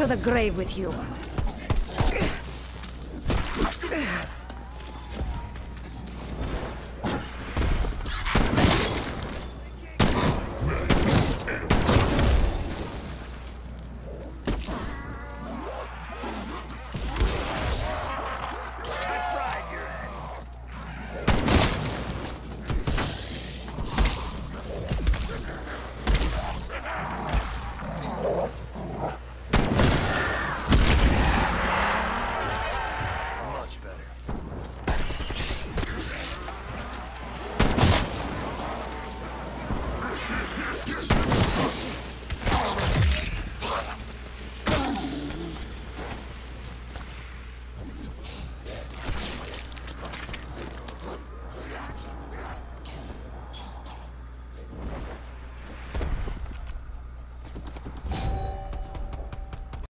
To the grave with you.